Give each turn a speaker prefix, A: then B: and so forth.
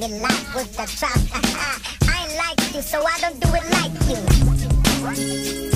A: me like with the truck. I ain't like you, so I don't do it like you.